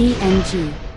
BNG.